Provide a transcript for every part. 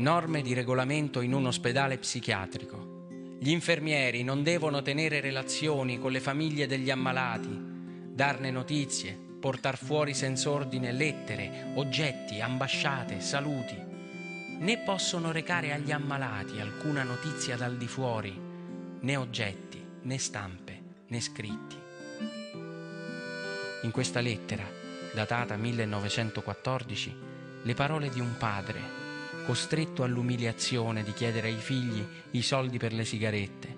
Norme di regolamento in un ospedale psichiatrico. Gli infermieri non devono tenere relazioni con le famiglie degli ammalati, darne notizie, portar fuori senza ordine lettere, oggetti, ambasciate, saluti. Né possono recare agli ammalati alcuna notizia dal di fuori, né oggetti, né stampe, né scritti. In questa lettera, datata 1914, le parole di un padre costretto all'umiliazione di chiedere ai figli i soldi per le sigarette,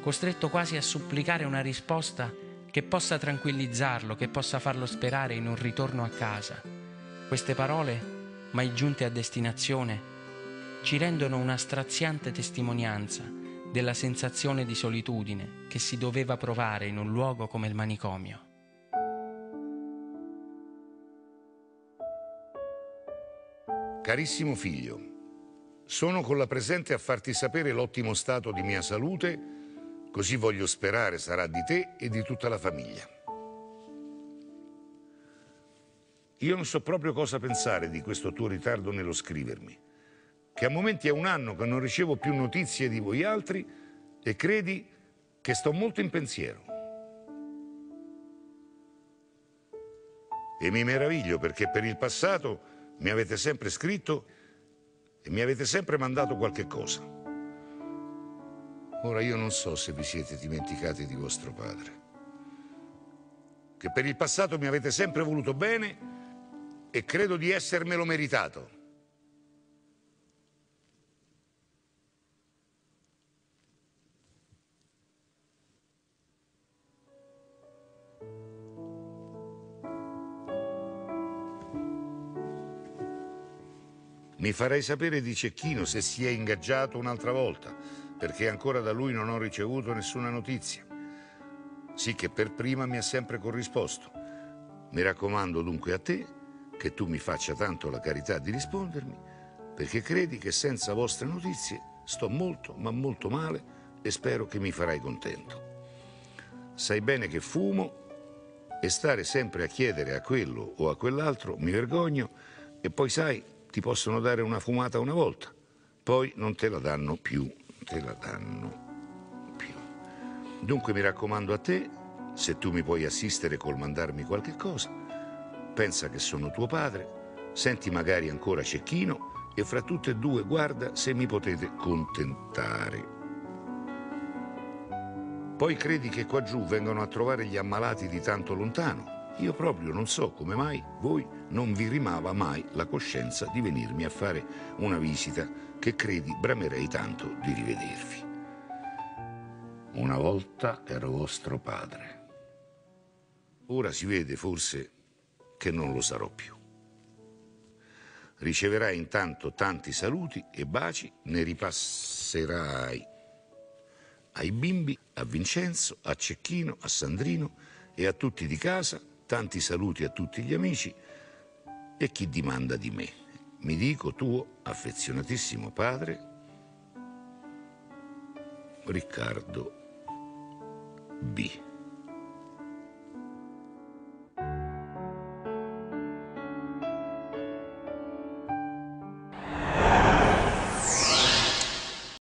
costretto quasi a supplicare una risposta che possa tranquillizzarlo, che possa farlo sperare in un ritorno a casa. Queste parole, mai giunte a destinazione, ci rendono una straziante testimonianza della sensazione di solitudine che si doveva provare in un luogo come il manicomio. Carissimo figlio, sono con la presente a farti sapere l'ottimo stato di mia salute, così voglio sperare sarà di te e di tutta la famiglia. Io non so proprio cosa pensare di questo tuo ritardo nello scrivermi, che a momenti è un anno che non ricevo più notizie di voi altri e credi che sto molto in pensiero. E mi meraviglio perché per il passato mi avete sempre scritto e mi avete sempre mandato qualche cosa. Ora io non so se vi siete dimenticati di vostro padre, che per il passato mi avete sempre voluto bene e credo di essermelo meritato. Mi farei sapere di Cecchino se si è ingaggiato un'altra volta, perché ancora da lui non ho ricevuto nessuna notizia. Sì che per prima mi ha sempre corrisposto. Mi raccomando dunque a te che tu mi faccia tanto la carità di rispondermi, perché credi che senza vostre notizie sto molto, ma molto male e spero che mi farai contento. Sai bene che fumo e stare sempre a chiedere a quello o a quell'altro mi vergogno e poi sai ti possono dare una fumata una volta, poi non te la danno più, te la danno più. Dunque mi raccomando a te, se tu mi puoi assistere col mandarmi qualche cosa, pensa che sono tuo padre, senti magari ancora Cecchino e fra tutte e due guarda se mi potete contentare. Poi credi che qua giù vengano a trovare gli ammalati di tanto lontano io proprio non so come mai voi non vi rimava mai la coscienza di venirmi a fare una visita che credi bramerei tanto di rivedervi. Una volta ero vostro padre. Ora si vede forse che non lo sarò più. Riceverai intanto tanti saluti e baci, ne ripasserai ai bimbi, a Vincenzo, a Cecchino, a Sandrino e a tutti di casa Tanti saluti a tutti gli amici e chi dimanda di me. Mi dico tuo affezionatissimo padre, Riccardo B.